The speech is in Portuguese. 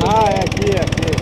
Ah, é aqui, é aqui.